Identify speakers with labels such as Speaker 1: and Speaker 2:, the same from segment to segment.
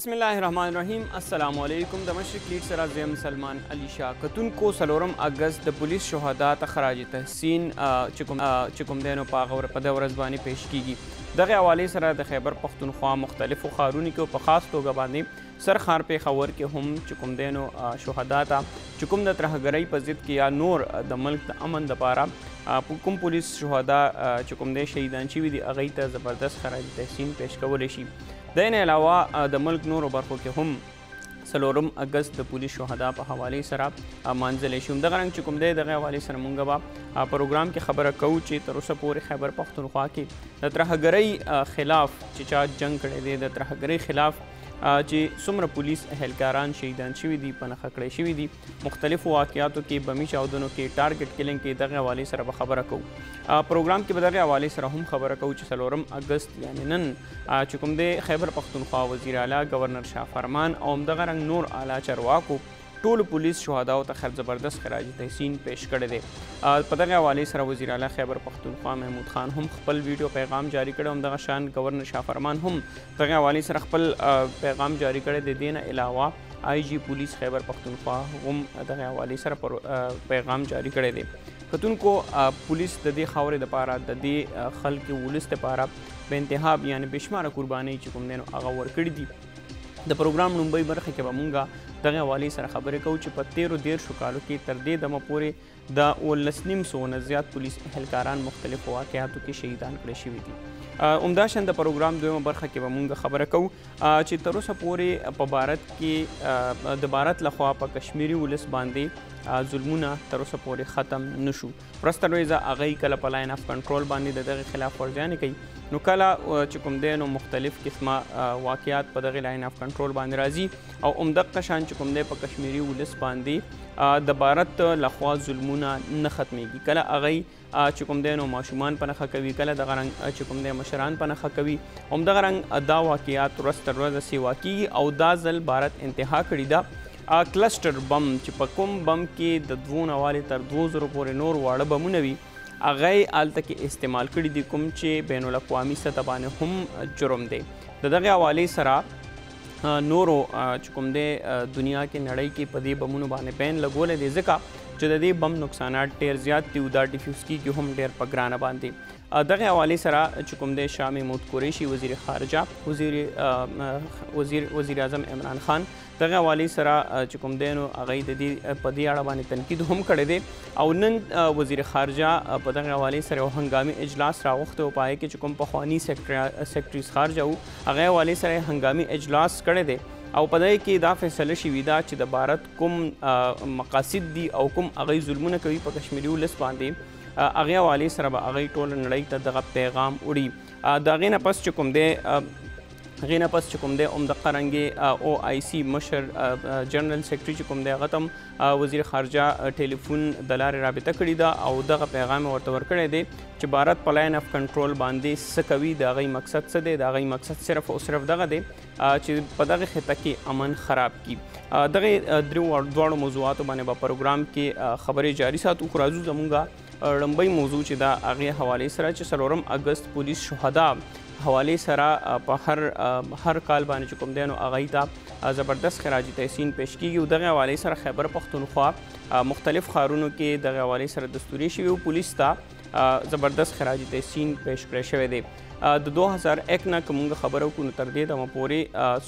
Speaker 1: بسم الله الرحمن الرحیم السلام علیکم د مشرق لیډ سره زم سلمان علی شاه کتونکو سلورم اگست د پولیس شهدا ته خراج تحسین چکم چکم دینو پاغه ور په د ورځ باندې پیش کیږي دغه حواله سره د خیبر پښتونخوا مختلفو خارونو کې په خاص توګه باندې سر ښار پېښور کې هم چې کوم دی نو شهدا ته چې کوم د ترهګرۍ په ضد کې یا نور د ملک د امن دپاره کوم پولیس شهدا چې کوم دی شهیدان شوي دي هغوی ته زبردست خراج تحسین پیش کولی شي د نه علاوه د ملک نورو برخو کې هم څلورم اګست د پولیس شهدا په حواله سره مانځل شي دغه رنګ چې کوم دی دغه حواله سره مونږ به پروګرام کې خبره کوو چې تر اوسه پورې خیبر پښتونخوا کې د ترهګرۍ خلاف چې چا جنگ کړی دی د ترهګرۍ خلاف چې څومره پولیس اهلکاران شهیدان شوي دي په نښه کړی شوي دي مختلفو واقعاتو کې بمي چاودنو کې ټارګټ کلینګ کې دغه حوالې سره به خبره کوو پروګرام کې به دغه حوالې سره هم خبره کوو چې څلورم اګست یعنې نن چې کوم دی خیبر پښتونخوا وزیر اعلی ګورنر شاه فرمان او همدغه رنګ نور اعلی چارواکو ټولو پولیس شهداو ته خیر زبردست خراج تحسین پیش کړی دی په دغه حواله سره وزیر اعلی خیبر پښتونخوا محمود خان هم خپل ویډیو پیغام جاری کړی هم دغه شان گورنر شاه فرمان هم دغه حواله سره خپل پیغام جاری کړی دی دین علاوه آی جی پولیس خیبر پښتونخوا هم دغه حواله سره پر پیغام جاری کړی دی کتونکو پولیس د دې خاورې لپاره د دې خلکو ولست لپاره به انتهاب یعنی بشمار قرباني چې کوم دینو هغه ورکړي دي د پروګرام لومبۍ برخه کې به مونږ دغه حوالې سره خبرې کوو چې په تیرو دیرشو کالو کې تر دې دمه پورې د اولس نیم سو نه زیات پولیس اهلکاران مختلفو واقعاتو کې شهیدان کړی شوي دي همدا شان د پروګرام دویمه برخه کې به مونږ خبره کوو چې تر اوسه پورې په بھارت کې د بھارت لخوا په کشمیري ولس باندې ظلمونه تر اوسه پورې ختم نشو ورسته لوی زه هغه کله په لاین اف کنټرول باندې د دغه خلاف ورزیانې کوي نو کله چې کوم دی نو مختلف قسمه واقعیات په دغه لاین اف کنټرول باندې راځي او عمدق شان چې کوم دی په کشمیري ولس باندې د بارت لخوا ظلمونه نه ختميږي کله هغه چې کوم دی نو ماشومان په نخښه کوي کله دغه رنګ چې کوم دی مشران په نخښه کوي همدغه رنګ دا واقعیات ورځ تر ورځه سیوا کیږي او دا ځل بارت انتها کړې ده کلسټر بم چې په کوم بم کې د دوو نه والې تر دوو زرو پورې نور واړه بمونه وي هغه یې هلته کې استعمال کړي دي کوم چې بین الاقوامي سطح باندې هم جرم دی د دغه حوالې سره نورو چې کوم دی دنیا کې نړۍ کې په دې بمونو باندې بین لګولی دی ځکه چې د دې بم نقصانات ډیر زیات دي او دا ډیفیوز کیږي هم ډیر په ګرانه باندې دغه حوالې سره چې کوم دی شاه محمود قریشي وزیر خارجه وزیر وزیر وزیر اعظم عمران خان دغه حوالې سره چې کوم دی نو هغه د دې په دې اړه باندې تنقید هم کړی دی او نن وزیر خارجه په دغه حوالې سره یو هنګامي اجلاس راغوښتی او پای کې چې کوم پخوانی سیکرټریز خارجه وو هغه حوالې سره هنګامي اجلاس کړی دی او په دې کې دا فیصله شوې ده چې د بھارت کوم مقاصد دي او کوم هغه ظلمونه کوي په کشمیري ولس باندې هغه حوالې سره به هغه ټول نړۍ ته دغه پیغام وړي دا غینه پس چې کوم دی هغې نه پس چې کوم دی هم دقه رنګې او آی سي مشر جنرال سیکرټري چې کوم دی هغه تم وزیر خارجه ټلیفون د لارې رابطه کړې ده او دغه پیغام ورته ورکړی دی چې بھارت په لاین اف کنټرول باندې څه کوي د هغې مقصد څه دی د هغې مقصد صرف او صرف دغه دی چې په دغه خطه کې امن خراب کی دغه دریو دواړو موضوعاتو باندې په پروګرام کې خبرې جاری ساتو خو راځو زمونږ ړمبۍ موضوع چې دا هغې حوالې سره چې څلورم اګست پولیس شهدا حوالې سره په هر هر کال باندې چې کوم دی نو هغه ته زبردست خراج تحسین پیش کیږي او دغه حوالې سره خیبر پښتونخوا مختلف ښارونو کې دغه حوالې سره دستورې شوي او پولیس ته زبردست خراج تحسین پیش کړی شوی دی د 2001 نه که مونږ خبره وکړو نو تر دې دمه پورې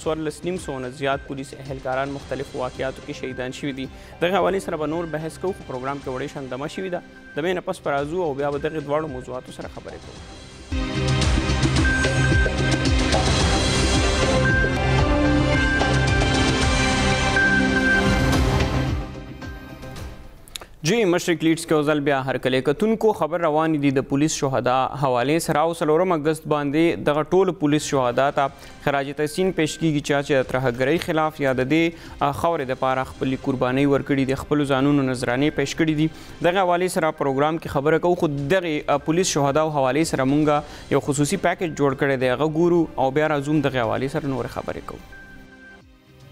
Speaker 1: څوارلس نیم سوه نه زیات پولیس اهلکاران مختلفو واقعاتو کې شهیدان شوي دي دغه حوالې سره به نور بحث کوو خو پروګرام کې وړې شان دمه شوي ده د مې نه پس پر ازو او بیا به دغه دواړو موضوعاتو سره خبرې کوو جی مشر کلیټس که یو ځل بیا هرکلی کتونکو خبر روانې دي د پولیس شهدا حوالې سره او څلورم اګست باندې دغه ټولو پولیس شهدا ته خراج تحسین پیش کیږي چا چې د ترهګرۍ خلاف یا د دې خاورې دپاره خپلې قربانۍ ورکړي دي خپلو ځانونو نذرانې پیش کړي دي دغه حوالې سره پروګرام کې خبره کوو خو دغه پولیس شهدا حوالې سره مونږ یو خصوصي پیکج جوړ کړی دی هغه ګورو او بیا راځوم دغه حوالې سره نور خبرې کوو.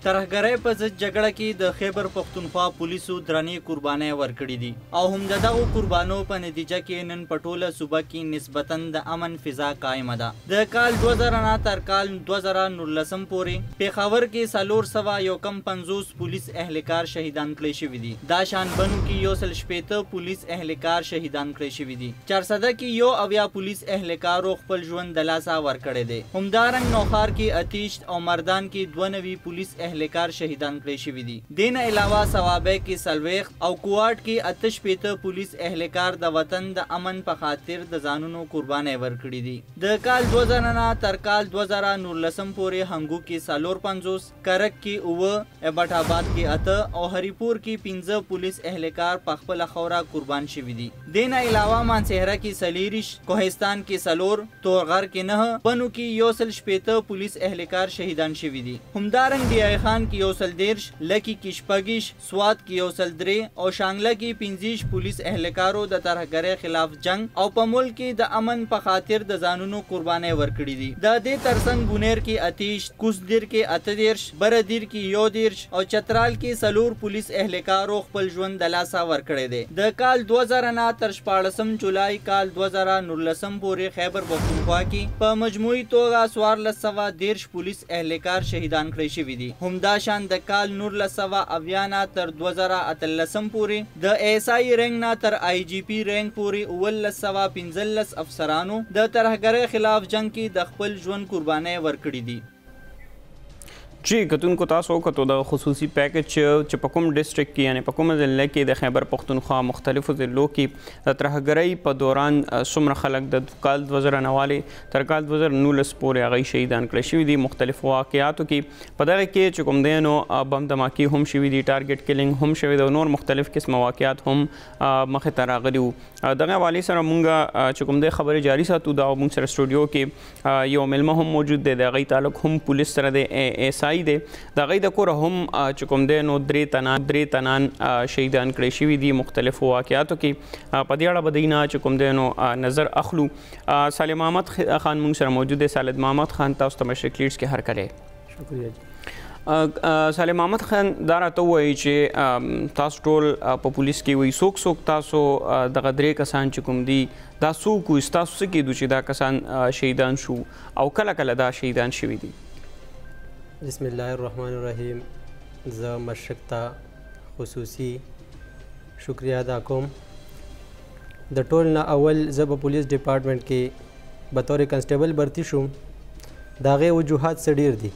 Speaker 2: ترهګرۍ په ضد جګړه کې د خیبر پښتونخوا پولیسو درنې قربانۍ ورکړې دي او هم د دغو قربانو په نتیجه کې نن په ټوله صوبه کې نسبتاً د امن فضا قایمه ده. د کال دوه زره نه تر کال دوه زره نولسم پورې پېښور کې څلور سوه یو کم پنځوس پولیس اهلکار شهیدان کړی شوي دي، دا شان بنو کې یو سل شپېته پولیس اهلکار شهیدان کړی شوي دي، چارسده کې یو اویا پولیس اهلکارو خپل ژوند د لاسه ورکړی دی، همدارنګ نوښار کې اتیش، او مردان کې دوه نوي پولیس اهلکار شهیدان کړی شوي دي. دې نه علاوه صوابۍ کې څلوېښت او کوهاټ کې اته شپېته پولیس اهلکار د وطن د امن په خاطر د ځانونو قربانۍ ورکړي دي. د کال دوه زره نه تر کال دوه زره نولسم پورې هنګو کې څلور پنځوس، کرک کې اووه، ابټ اباد کې اته او هري پور کې پنځه پولیس اهلکار په خپله خاوره قربان شوي دي. دې نه علاوه مانسهره کې څلېرویشت، کوهستان کې څلور، تور غر کې نهه، بنو کې یو سل شپېته پولیس اهلکار شهیدان شوي دي. همدارنګ ډیای خان کې یو سل دېرش، لکي کې شپږیش، سوات کې یو سل درې او شانګله کې پنځیش پولیس اهلکارو د ترهګرۍ خلاف جنګ او په ملک کې د امن په خاطر د ځانونو قربانۍ ورکړي دي. د دې ترڅنګ بونیر کې اتیش، کوس دیر کې اته دېرش، بره دیر کې یو دېرش، او چترال کې څلور پولیس اهلکارو خپل ژوند د لاسه ورکړی دی. د کال دوه زره نه تر شپاړسم جولای کال دوه زره نولسم پورې خیبر پښتونخوا کې په مجموعي توګه څوارلس سوه دېرش پولیس اهلکار شهیدان کړی شوي دي. همداشان د کال نولس سوه اویا نه تر دوه زره اتلسم پورې د ایس آی رینک نه تر آی جي پي رینک پورې اوولس سوه پنځلس افسرانو د ترهګرۍ خلاف جنګ کې د خپل ژوند قربانۍ ورکړي دي.
Speaker 1: جی کتونکو تاسو وکتو د خصوصي پیکج چې په کوم ډیسټریکټ کې یعنی په کومه ضلع کې د خیبر پښتونخوا مختلفو ضلعو کې د ترهګرۍ په دوران څومره خلک د کال 2000 نه والي تر کال 2019 پورې هغه شهیدان کړی شوی دي مختلفو واقعاتو کې په دغه کې چې کوم دینو بم دماکی هم شوی دي ټارګټ کیلینګ هم شوی دی نور مختلف قسمه واقعات هم مخ ته راغلي وو دغه والي سره مونږ چې کوم د خبرې جاری ساتو دا مونږ سره سټوډیو کې یو ملمه هم موجود دی د هغه تعلق هم پولیس سره دی ایس آی دی د هغه د کور هم چې کوم دی نو درې تنان درې تنان شهیدان کړی شوی دی مختلفو واقعاتو کې په دې اړه بدینا چې کوم دی نو نظر اخلو سالم محمد خان مونږ سره موجود دی سالم محمد خان تاسو ته مشرق لیډز کې هر کله
Speaker 3: شکریہ جی
Speaker 1: سالم محمد خان دا راته وایي چې تاسو ټول په پولیس کې وي څوک څوک تاسو د غدرې کسان چې کوم دي دا څوک وو ستاسو څه کېدو چې دا کسان شهیدان شو او کله کله دا شهیدان شوي دي
Speaker 3: بسم الله الرحمن الرحیم زه مشرق ته خصوصي شکریا ادا کوم د ټول نه اول زه په پولیس ډپارټمنټ کې به تور کنسټیبل برتی شوم دا غي وجوهات څه ډیر دي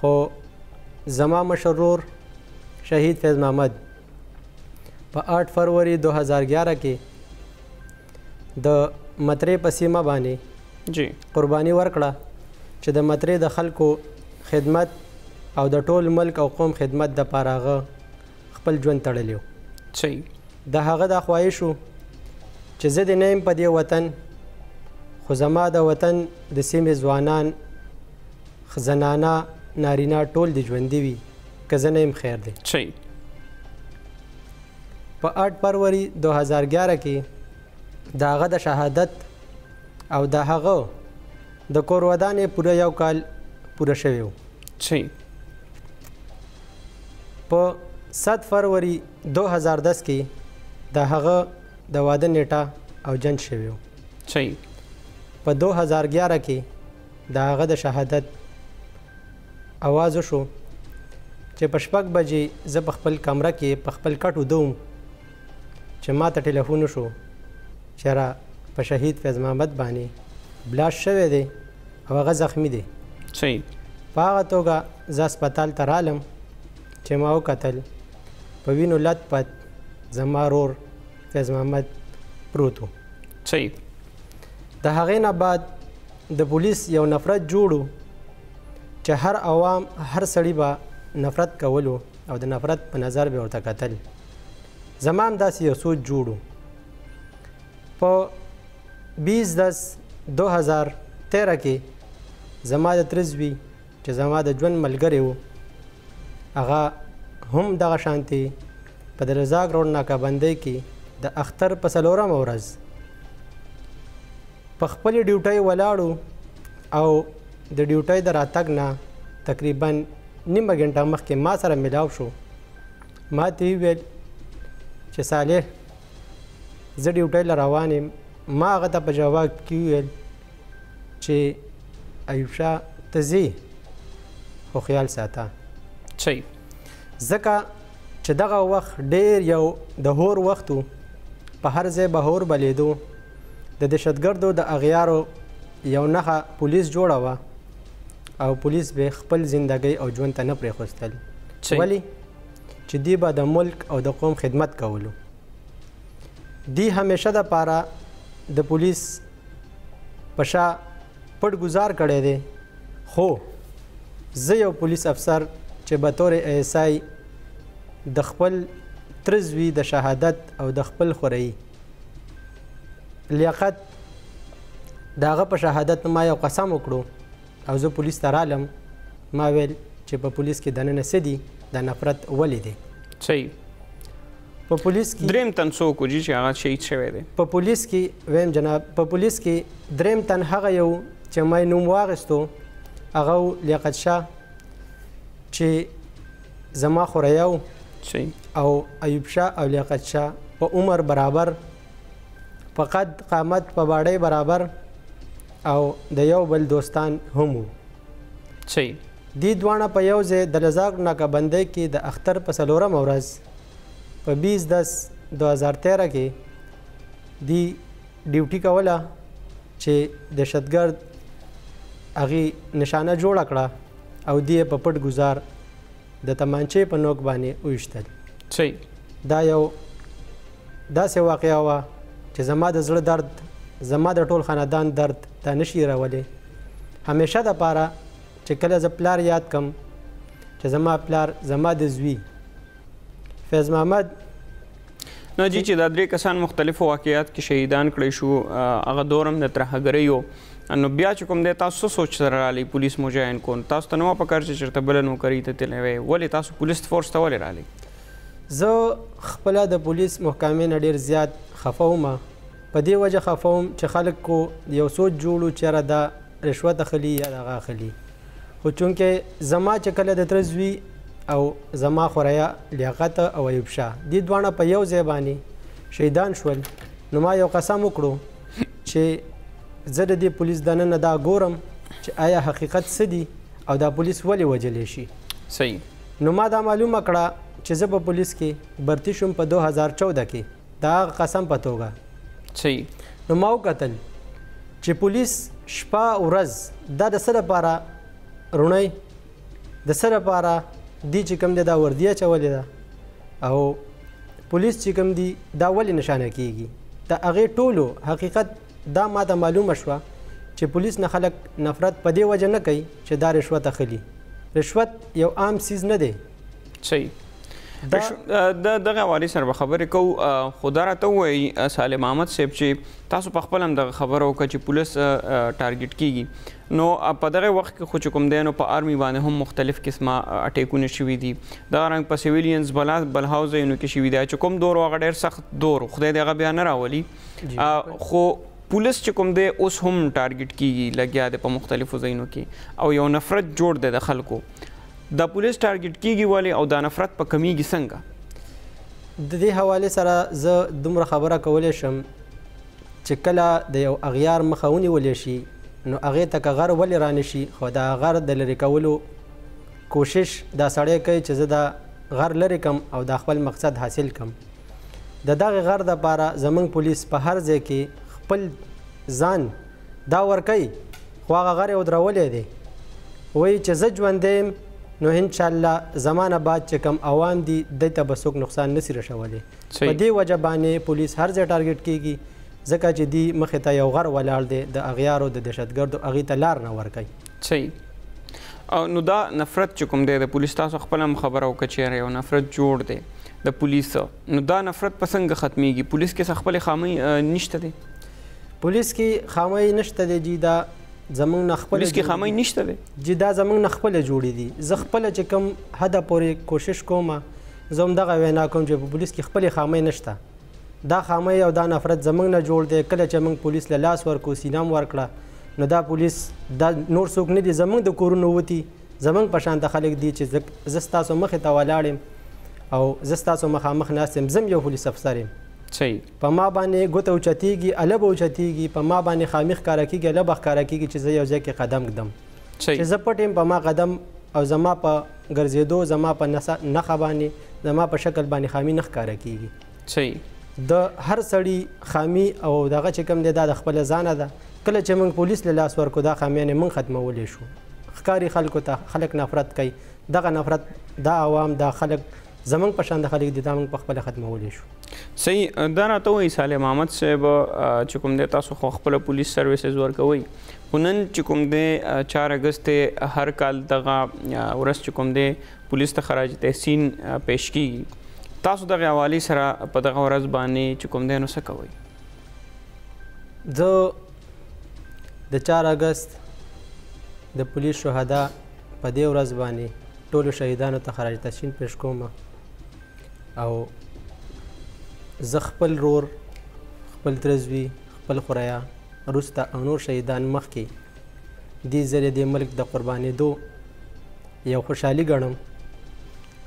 Speaker 3: خو زما مشرور شهید فیض محمد په آټ فروری دو هزار ګیاره کې د مترې په سیمه باندې
Speaker 1: جی
Speaker 3: قرباني ورکړه چې د مترې د خلکو خدمت او د ټول ملک او قوم خدمت د پاراغه خپل ژوند تړلی و
Speaker 1: صحیح
Speaker 3: د هغه دا خواهش و چې زه د نیم په دې وطن خو زما د وطن د سیمې ځوانان زنانه نارینه ټول دې ژوندي وي که زه نه یم خیر دی.
Speaker 1: چی.
Speaker 3: په اټ پروری دو هزار ګیاره کی د هغه د شهادت او د هغه د کور ودان یې پوره یو کال پوره شوی و.
Speaker 1: چی.
Speaker 3: په ست فروری دو هزار دس کی د هغه د واده نیټه او جنج شوی و.
Speaker 1: چی.
Speaker 3: په دو هزار ګیاره کی د هغه د شهادت اواز وشو چې په شپږ بجې زه په خپل کمره کې په خپل کټ وده وم چې ما ته ټلیفون وشو چې را په شهید فیض محمد باندې بلاش شوی دی او هغه زخمی دی
Speaker 1: صحیح
Speaker 3: په هغه توګه زه هسپتال ته رالم چې ما وکتل په وینو لت پت زما رور فیض محمد پروت و
Speaker 1: صحیح
Speaker 3: د هغې نه بعد د پولیس یو نفرت جوړو چې هر عوام هر سړی به نفرت کولو او د نفرت په نظر به ورته کتل زما هم داسې یو سوچ جوړو په 20 دس 2013 کې زما د ترزوی چې زما د ژوند ملګری و هغه هم دغه شانتي په د رزاق روډ ناکابندۍ کې د اختر په څلورمه ورځ په خپل ډیوټۍ ولاړو او د ډیوټۍ د راتګ نه تقریبا نیمه ګنټه مخکې ما سره ملاو شو ما ته ویل چې صالح زه ډیوټۍ له روانې ما هغه ته په جواب کې ویل چی ایوب شاه ته ځی خو خیال ساته
Speaker 1: چی
Speaker 3: ځکه چې دغه وخت ډیر یو د هور وخت و په هر ځای به هور بلیدو د دهشتګردو د اغیارو یو نخه پولیس جوړه وه او پولیس به خپل زندګۍ او ژوند ته نه پرېښوستل ولی چې دی به د ملک او د قوم خدمت کولو دی همیشه د پاره د پولیس په شا پټ گزار کړی دی خو زه یو پولیس افسر چې به تور ایسای د خپل ترزوی د شهادت او د خپل خورئی لیاقت داغه په شهادت ما یو قسم وکړو او زه پولیس ته رالم ما ویل چې په پولیس کې دننه څه دي دا نفرت ولې دی
Speaker 1: صحیح
Speaker 3: په پولیس کې
Speaker 1: دریم تن څوک و چې هغه شهید شوی دی
Speaker 3: په پولیس کې ویم جناب په پولیس کې دریم تن هغه یو چې ما نوم واغستو هغه لیاقت شاه چې زما
Speaker 1: خوریاو
Speaker 3: او ایوب شاه او لیاقت شاه په عمر برابر په قد قامت په باړۍ برابر او د یو بل دوستان هم وو
Speaker 1: صحیح
Speaker 3: دی دواړه په یو ځای د رزاق ناکبندۍ کې د اختر په څلورمه ورځ په 20 دس 2013 کې دی ډیوټي کوله چې دهشتګرد هغه نشانه جوړ کړه او دی په پټ گزار د تمانچې په نوک باندې وښتل
Speaker 1: صحیح
Speaker 3: دا یو داسې واقعه وه چې زما د زړه درد زما د ټول خاندان درد دا نشي راولې همیشه د پاره چې کله زه پلار یاد کم چې زما پلار زما د زوی فیض محمد
Speaker 1: نو جی چې دا درې کسان مختلفو واقعیات کې شهیدان کړی شو هغه دورم د ترهګریو نو بیا چې کوم دی تاسو سوچ سره رالی پولیس مو جاین کون تاسو ته نو پکار چې چرته بل نو کری ته تلوي ولی تاسو پولیس فورس ته ولی رالی
Speaker 3: زه خپله د پولیس محکمې نه ډیر زیات خفه وم په دې وجه خفه وم چې خلک کو یو سوچ جوړو چې یاره دا رشوت اخلي یا دغه اخلي خو چونکه زما چې کله د تر زوی او زما خوریا لیاقت او ایوب شاه دې دواړه په یو ځای باندې شهیدان شول نو ما یو قسم وکړو چې زه د دې پولیس دننه دا ګورم چې آیا حقیقت څه دی او دا پولیس ولې وجلې شي
Speaker 1: صحیح
Speaker 3: نو ما دا معلومه کړه چې زه په پولیس کې برتي شوم په دوه هزار چوده کې د هغه قسم په توګه
Speaker 1: صحیح
Speaker 3: نو ما وکتل چې پولیس شپه ورځ دا د څه لپاره رونی د څه لپاره دی چې کوم دی دا وردی اچولې ده او پولیس چې کوم دی دا ولې نشانه کیږي د هغې ټولو حقیقت دا ماته معلومه شوه چې پولیس نه خلک نفرت په دې وجه نه کوي چې دا رشوت اخلي رشوت یو عام سیز نه دی
Speaker 1: صحیح د دغه حواله سره به خبرې کو خو دا راته وایي صالح محمد صاحب چې تاسو په خپل هم دغه خبره وکړه چې پولیس ټارګټ کیږي نو په دغه وخت کې خو چې کوم دی نو په آرمي باندې هم مختلف قسمه اټیکونه شوي دي دا رنګ په سیویلینز بلا بل هاوزینو کې شوي دي چې کوم دور هغه ډېر سخت دور خدای دې هغه بیا نه راولي خو پولس چې کوم دی اوس هم ټارګټ کیږي لګیا دی په مختلفو ځایونو کې او یو نفرت جوړ دی د خلکو دا پولیس ټارګټ کیږي ولی او دا نفرت په کمیږي څنګه
Speaker 3: د دې حواله سره زه دومره خبره کولای شم چې کله د یو اغیار مخه ونیول شي نو هغه ته که غر ولې رانه شي خو دا غر د لری کولو کوشش دا سړی کوي چې زه دا غر لری کم او دا خپل مقصد حاصل کم د دغه غر دپاره زمونږ پولیس په هر ځای کې خپل ځان دا ورکوي خو هغه غر یې ودرولی دی وایي چې زه ژوندی یم نو انشاءالله زما نه بعد چې کوم عوام دي دوی ته به څوک نقصان نسي رسولی په دې وجه باندې پولیس هر ځای ټارګټ کیږي ځکه چې دی مخې ته یو غر ولاړ دی د اغیارو د دهشتګردو هغې ته لار نه ورکوي
Speaker 1: صحیح او نو دا نفرت چې کوم دی د پولیس تاسو خپل هم خبره وکړه چې یو نفرت جوړ دی د پولیس نو دا نفرت په څنګه ختميږي پولیس کې خپل خامي نشته دی
Speaker 3: پولیس کې خامي نشته دی جی دا زمونږ نه خپل
Speaker 1: پولیس کې خامي نشته دی
Speaker 3: جی دا زمونږ نه خپل جوړې دي زه خپل چې کوم حد پورې کوشش کوم زه هم دغه وینا کوم چې په پولیس کې خپل خامي نشته دا خامۍ او دا نفرت زمونږ نه جوړ دی کله چې موږ پولیس له لاس ورکو سینام ورکړه نو دا پولیس دا نور څوک نه دي زمونږ د کورونو وتی زمونږ په شان د خلک دي چې زه ستاسو مخې ته ولاړم او زه ستاسو مخامخ ناست یم زم یو پولیس افسر یم
Speaker 1: صحیح
Speaker 3: په ما باندې ګوته اوچتیږي اله به اوچتیږي په ما باندې خامي ښکاره کیږي اله به ښکاره کیږي چې زه یو ځای کې قدم ږدم چې زه پټ یم په ما قدم او زما په ګرځیدو زما په نښه باندی زما په شکل باندی خامی نه ښکاره کیږی.
Speaker 1: صحیح.
Speaker 3: د هر سړی خامی او دغه چه کوم دی دا د خپل ځانه ده کله چه موږ پولیس له لاس ورکړو دا خامیانی موږ ختمولی شو ښکاری خلکو ته خلک نفرت کوي دغه نفرت دا عوام دا خلک زمونږ په شان د خلک دي دا مونږ په خپل ختمولی شو
Speaker 1: صحیح دا راته وایي صالح محمد صاحب چې کوم دی تاسو خو خپل پولیس سرویسز ورکوي نن چې کوم دی 4 اگست هر کال دغه ورځ چې کوم دی پولیس ته خراج تحسین پیش کیږي تاسو دغه حوالی سره په دغه ورځ باندې چې کوم دی نو څه کوي
Speaker 3: زه د 4 اگست د پولیس شهدا په دې ورځ باندې ټولو شهیدانو ته خراج تحسین پیش کوم او زه خپل رور خپل ترزوی خپل خوریا روسته او نور شهیدان مخکې دې ځلې د ملک د قربانېدو یو خوشحالي ګڼم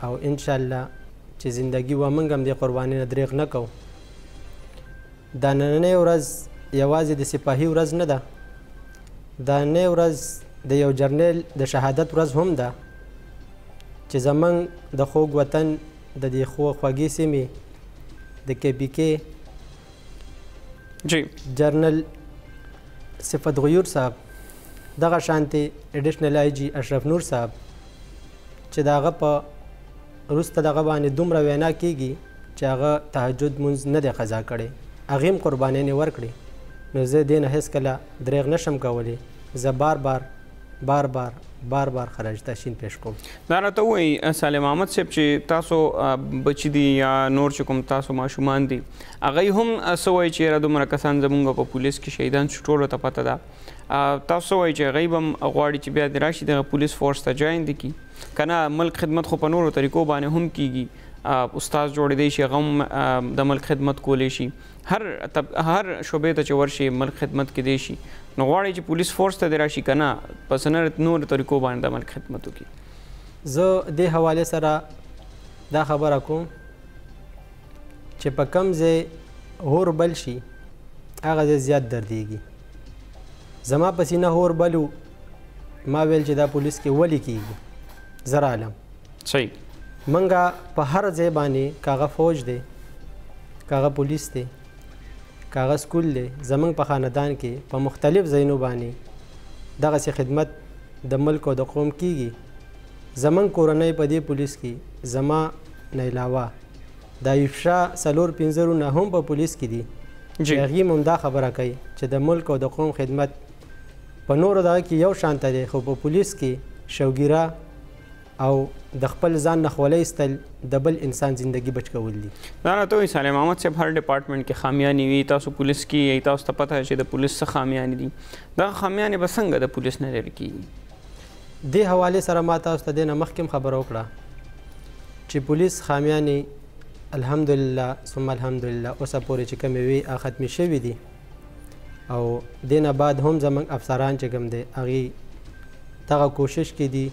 Speaker 3: او انشاءالله چې زندگی و منګم د قرباني نه دریغ نه کوم دا نننۍ ورځ یوازې د سپاهي ورځ نه ده، دا نننۍ ورځ د یو جرنیل د شهادت ورځ هم ده چې زمونږ د خوږ وطن د دې خو خوږې سیمې د کې پي کې
Speaker 1: جی
Speaker 3: جرنل صفت غیور صاحب دغه شانتې ایډیشنل آی جی اشرف نور صاحب چې د هغه په روسته دغه باندې دومره وینا کیږي چې هغه تهجد مونږ نه دی قضا کړي هغه هم قربانې نه ورکړي نو زه دې نه هیڅ کله دریغ نشم کولی زه بار بار بار بار بار بار خراج تحسین پیش کوم
Speaker 1: دا راته وایي صالح محمد صاحب چې تاسو بچی دي یا نور چې کوم تاسو ماشومان دي هغه هم سوي چې را دومره کسان زمونږ په پولیس کې شهیدان شو ټولو ته پته ده تاسو وایي چې هغوی به هم غواړي چې بیا دې راشي دغه پولیس فورس ته جوین دي کړي که نه ملک خدمت خو په نورو طریقو باندې هم کیږي استاد جوړېدی شي هغه هم د ملک خدمت کولی شي هر تب هر شعبې ته چې ورشي ملک خدمت کې دی شي نو غواړي چې پولیس فورس ته دې راشي که نه په سنر نورو طریقو باندې د ملک خدمت وکړي
Speaker 3: زه دې حوالې سره دا خبره کوم چې په کم ځای هور بل شي هغه ځای زیات دردېږي زما په سینه هور بل و ما ویل چې دا پولیس کې ولې کېږي زه رالم
Speaker 1: صحیح
Speaker 3: منګه په هر ځای باندې کاغه فوج دی کاغه پولیس دی کاغه سکول دی زمنګ په خاندان کې په مختلف ځایونو باندې دغه سي خدمت د ملک او د قوم کیږي زمنګ کورنۍ په دې پولیس کې زما نه علاوه د ایوب شاه څلور پنځه رونه هم په پولیس کې دي چې
Speaker 1: جی
Speaker 3: هغوی هم همدا خبره کوي چې د ملک او د قوم خدمت په نورو دغه کې یو شان ته دی خو په پولیس کې شوګیره او د خپل ځان نه خولۍ ایستل د بل انسان زندګي بچ کول دي
Speaker 1: دا راته وایي صالح محمد صاحب هر ډپارټمنټ کې خامیانې وي تاسو پولیس کې یئ تاسو ته پته چې د پولیس څه خامیانې دي دغه خامیانې به څنګه د پولیس نه لرې کیږي
Speaker 3: دې حوالې سره ما تاسو ته دې نه مخکې هم خبره وکړه چې پولیس خامیانې الحمدلله ثم الحمدلله اوسه پورې چې کومې وي هغه ختمې شوي دي او دې نه بعد هم زموږ افسران چې کوم دی هغوی دغه کوشش کې دي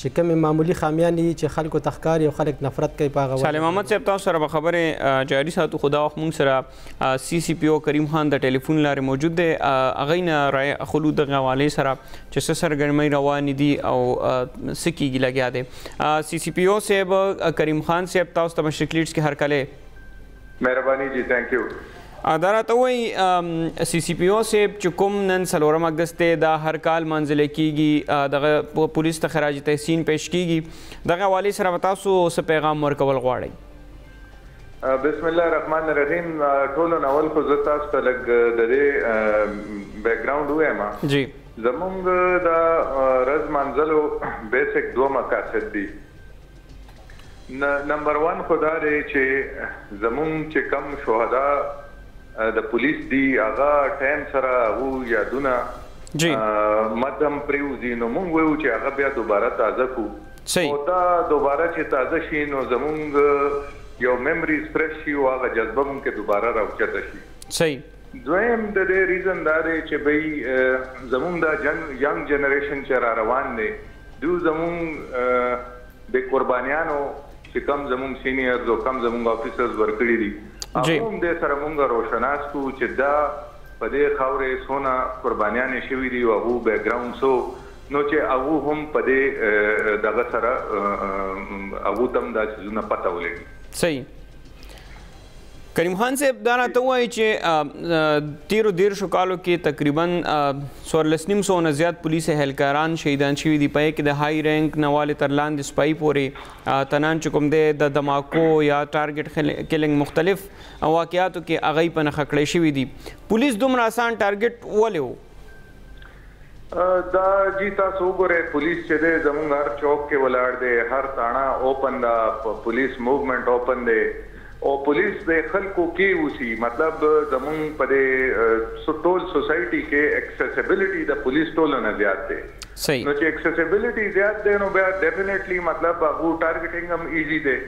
Speaker 3: چې کومې معمولی خامیانې دي چې خلکو ته ښکاري او خلک نفرت کوي په
Speaker 1: هغه صالح محمد صاحب تاسو سره به خبرې جاري ساتو خو دا وخت موږ سره سي سي پي او کریم خان د ټلیفون لارې موجود دی هغه نه رائے اخلو د غوالې سره چې څه سرګرمۍ روان دي او سکیږي لګیا دی سي سي پي او صاحب کریم خان صاحب تاسو ته مشرق لیډز کې هر کله
Speaker 4: مهرباني جی ثانک یو
Speaker 1: دا راته وایي سي سي پي او صاحب چې کوم نن څلورم اګست دی دا هر کال منځلی کیږي دغه پولیس ته خراج تحسین پیش کیږي دغه حوالې سره به تاسو څه پیغام ورکول غواړئ
Speaker 4: بسم الله الرحمن الرحیم ټولو نه اول خو زه تاسو ته لږ د دې بیکګراوند ووایم
Speaker 1: جی
Speaker 4: زمونږ د رز منځلو بیسیک دوه مقاصد دي نمبر 1 خو دا دی چې زمونږ چې کم شهدا د پولیس دي هغه ټایم سره هغه یادونه
Speaker 1: جی
Speaker 4: مدم پریوزی نو مونږ وایو چې هغه بیا دوباره تازه کو
Speaker 1: څۍ.
Speaker 4: او دا دوباره چې تازه شي نو زمونږ یو میمریز فریش شي او هغه جذبه مونږ کې دوباره راوچته شي.
Speaker 1: څۍ.
Speaker 4: دویم د دې ریزن دا دی چې بۍ زمونږ دا جنګ ینګ جنریشن چې راروان دی دوی زمونږ د قربانیانو چې کم زمونږ سینیرز او کم زمونږ افیسرز ورکړي دي هغه هم دې سره مونږ روشناس کړو چې دا په دې خاورې څونه قربانیانې شوي دي او هغوی بیکګراونډ څه وو نو چه هغو هم په دی دغه سره هغو ته هم دا څیزونه پته ولګی.
Speaker 1: صحیح کریم خان صاحب دا راته ووایئ چې تیرو دیرشو کالو کې تقریبا څوارلس نیم سوه نه زیات پولیس اهلکاران شهیدان شوي دي په هغې کې د های رینک نه والې تر لاندې سپاهي پورې تنان چې کوم دی د دماکو یا ټارګټ کیلنګ مختلف واقعاتو کې هغوی په نښه کړی شوي دي پولیس دومره اسان ټارګټ ولې و؟
Speaker 4: دا جی تاسو وګوره پولیس چه ده زمونږ هر چوک کې ولاړ دی هر تاڼه اوپن ده پولیس موومنټ اوپن دی او پولیس دی خلکو کی اوسی مطلب زمونږ په دی ټول سوسایټی کې اکسیسبیلیټی ده پولیس ټولو نه زیات دی نو چه اکسیسبیلیټی زیات دی نو بیا ډیفینیټلی مطلب هغو ټارګټینګ هم ایزی دی.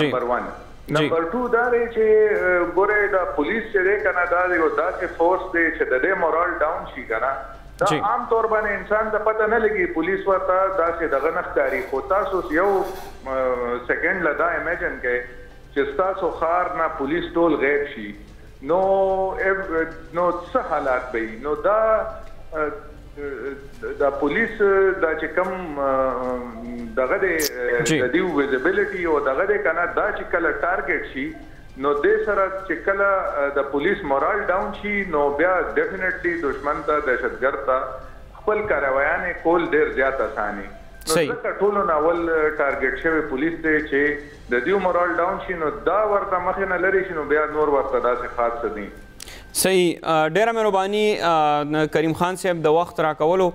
Speaker 4: نمبر ون نمبر ټو دا دی چې ګوره دا پولیس چې دی کنه دا یو داسې فورس دی چې د دې مورال ډاون شي کنه دا عام طور باندې انسان ته پته نه لګي پولیس ورته داسې دغه نه ښکاري خو تاسو یو سیکنډ له دا امیجن کړئ چې ستاسو ښار نه پولیس ټول غیب شي نو نو څه حالات به وي نو دا دا پولیس دا چې کم دغه د دې ویزیبিলিټي او دغه د کنه دا چې کله ټارګټ شي نو د سره چې کله د پولیس مورال ډاون شي نو بیا ډیفینیټلی دشمن ته دهشتګرد ته خپل کاروایانه کول ډیر زیات اسانه نو ځکه ټولو ناول ټارګټ شوی پولیس دی چې د دیو مورال ډاون شي نو دا ورته مخې نه لرې شي نو بیا نور ورته داسې خاص څه دي.
Speaker 1: صحیح ډیره مهرباني کریم خان صاحب د وخت راکولو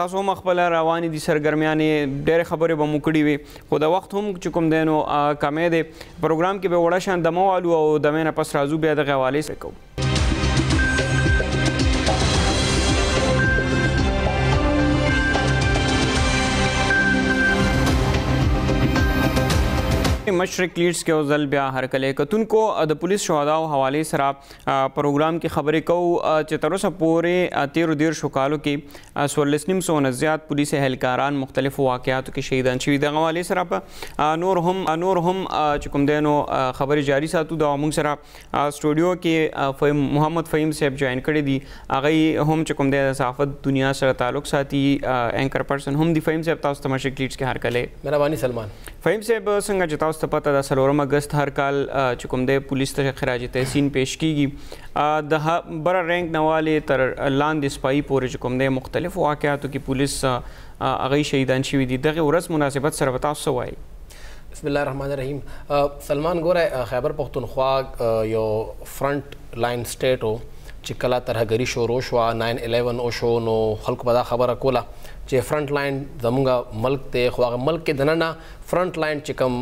Speaker 1: تاسو هم خپل روانې دي سرګرمیانې ډیرې خبرې به مو کړي وي خو د وخت هم چې کوم دی نو کمی دی پروګرام کې به وړه شان دمه والو او دمه نه پس راځو بیا دغه حوالې سره کوو. مشرق لیډز کې ځل بیا هرکلې کتونکو د پولیس شهدا او حواله سره پروګرام کې خبرې کوو چې تر اوسه پورې تیر دیر شو کالو کې سورلس نیم سو نه زیات پولیس اهلکاران مختلفو واقعاتو کې شهیدان شوي د غوالي سره په نور هم نور هم چې کوم دینو خبرې جاری ساتو دا موږ سره سټوډیو کې فهم محمد فهیم صاحب جوائن کړی دی هغه هم چې کوم د صحافت دنیا سره تعلق ساتي انکر پرسن هم دی فهم صاحب تاسو ته مشه کلیټس کې هر کله
Speaker 5: مهرباني سلمان
Speaker 1: فهم صاحب څنګه چې تاسو ته پته ده سلورم اگست هر کال چې کوم د پولیس ته خراج تحسین پیش کیږي د بر رینک نواله تر لاندې سپایي پورې چې کوم د مختلفو واقعاتو کې پولیس هغه شهیدان شوی دي دغه ورځ مناسبت سره تاسو وایي
Speaker 5: بسم الله الرحمن الرحیم سلمان ګوره خیبر پښتونخوا یو فرنٹ لاین سټیټ و چې کله ترهګري شروع شوه 911 وشو نو خلکو به دا خبره کوله چې فرنټ لاین زمونږ ملک دی خو هغه ملک کې دننه فرنټ لاین چې کوم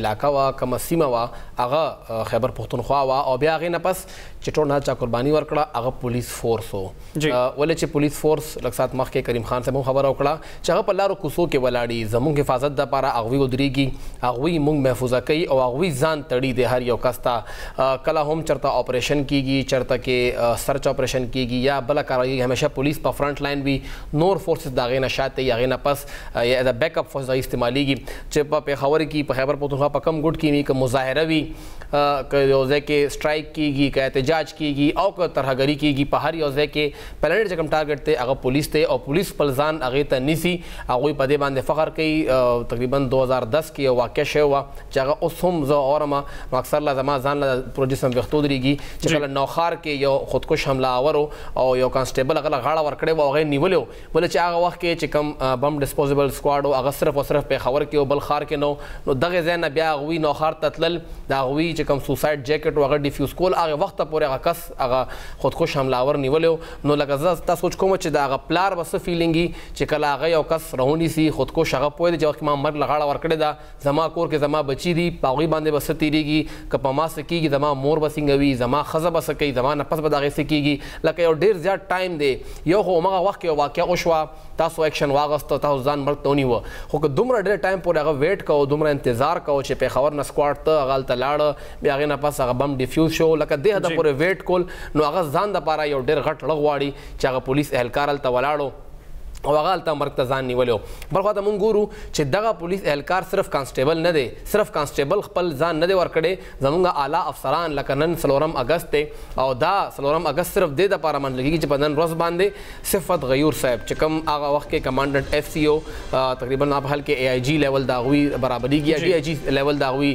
Speaker 5: علاقه وه کوم سیمه وه هغه خیبر پښتونخوا وه او بیا هغې نه پس چې ټول نه چا قرباني ورکړه هغه پولیس فورس و ولې چې پولیس فورس لږ ساعت مخکې کریم خان صاحب هم خبره وکړه چې هغه په لارو کوڅو کې ولاړي زموږ حفاظت لپاره هغوی ودریږي هغوی موږ محفوظه کوي او هغوی ځان تړي د هر یو کس ته کله هم چرته اپریشن کیږي چرته کې سرچ اپریشن کیږي یا بل کاروايي همیشه پولیس په فرنٹ لاین وي نور فورسز دا غینه شاته یا غینه پس یا د بیک اپ فورس استعماليږي چې په پیښور کې په خیبر پښتونخوا په کم ګډ کې وي کوم مظاهره وي که یو ځای کې سټرایک کیږي که احتجاج کیږي او که ترهګری کیږي په هر یو ځای کې پلانټ چې کوم ټارګټ دی هغه پولیس دی او پولیس خپل ځان هغه ته نیسی هغه په دې باندې فخر کوي تقریبا 2010 کې یو واقع شوی و چې هغه اوس هم زه اورم اکثر لا زما ځان له پر جسم وختو دريږي چې کله نوخار کې یو خودکش حمله آور او یو کانسټیبل غل غاړه ورکړې و هغه نیولیو ولې چې هغه وخت کې چې کوم بم ډسپوزیبل سکواډ و هغه صرف او صرف پېښور کې او بل ښار کې نو نو دغه ځای نه بیا هغوی نوښار ته تلل د هغوی چې کوم سوسایډ جیکټ و هغه ډیفیوز کول هغه وخته پورې هغه کس هغه خودکش حملاور نیولی و نو لکه زه دا سوچ کوم چې د هغه پلار به څه فیلینګ وي چې کله هغه یو کس راونیسي خودکش هغه پوه دی چې هغه ما مرګ له غاړه ورکړی ده زما کور کې زما بچي دي، په هغوی باندې به څه تېرېږي، که په ما څه کېږي، زما مور به څنګه وي، زما ښځه به څه کوي، زما نه پس به د هغې څه کېږي، لکه یو ډېر زیات ټایم دی، یو خو همغه وخت کې یو واقعه وشوه، تاسو اکشن واغسته، تاسو ځان ملک ته ونیوه، خو که دومره ډېر ټایم پورې هغه وېټ کاوه، دومره انتظار کاوه چې پېښور نه سکواډ ته هغه هلته لاړ، بیا هغې نه پس هغه بم ډیفیوز شو، لکه دې حده پورې وېټ کول، نو هغه ځان لپاره یو ډېر غټ ړه غواړي چې هغه پولیس اهلکار هلته ولاړ و، او هغه هلته مرګ ته ځان نیولی و بل خوا ته مونږ ګورو چې دغه پولیس اهلکار صرف کانسټیبل نه دی صرف کانسټیبل خپل ځان نه دی ورکړی زمونږ اعلی افسران لکه نن څلورم اګست دی او دا څلورم اګست صرف دې دپاره منل کېږي چې په نن ورځ باندې صفت غیور صاحب چې کوم هغه وخت کې کمانډنټ ایف سی او تقریبا هغه حال کې ای آی جي لیول د هغوی برابرېږي یا ډي آی جي لیول د هغوی